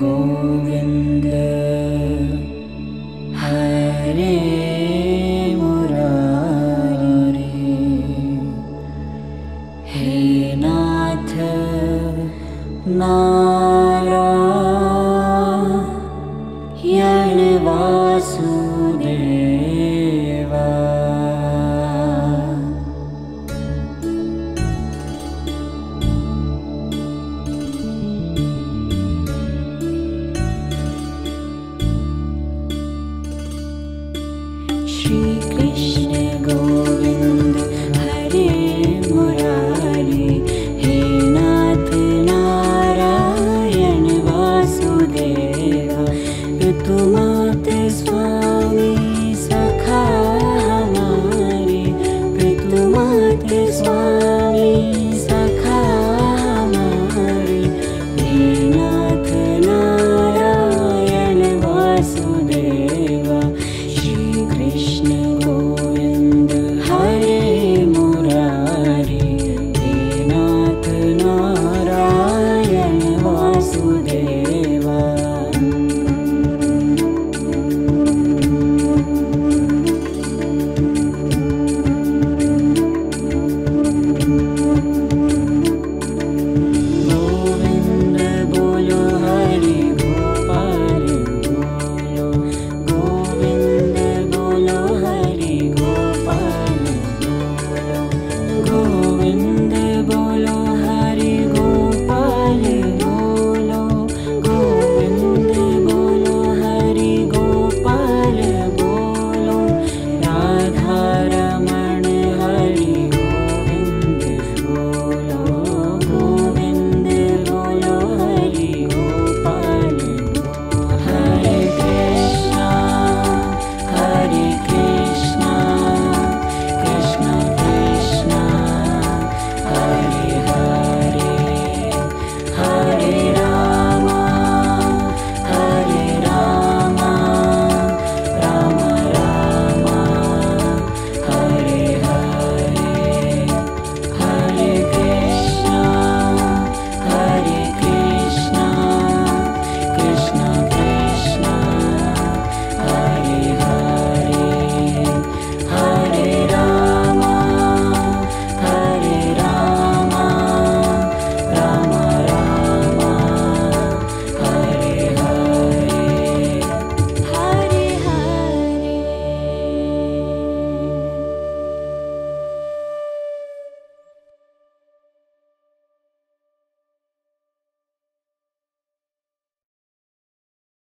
गोविन्द हरे मर हेनाथ वासुदेव।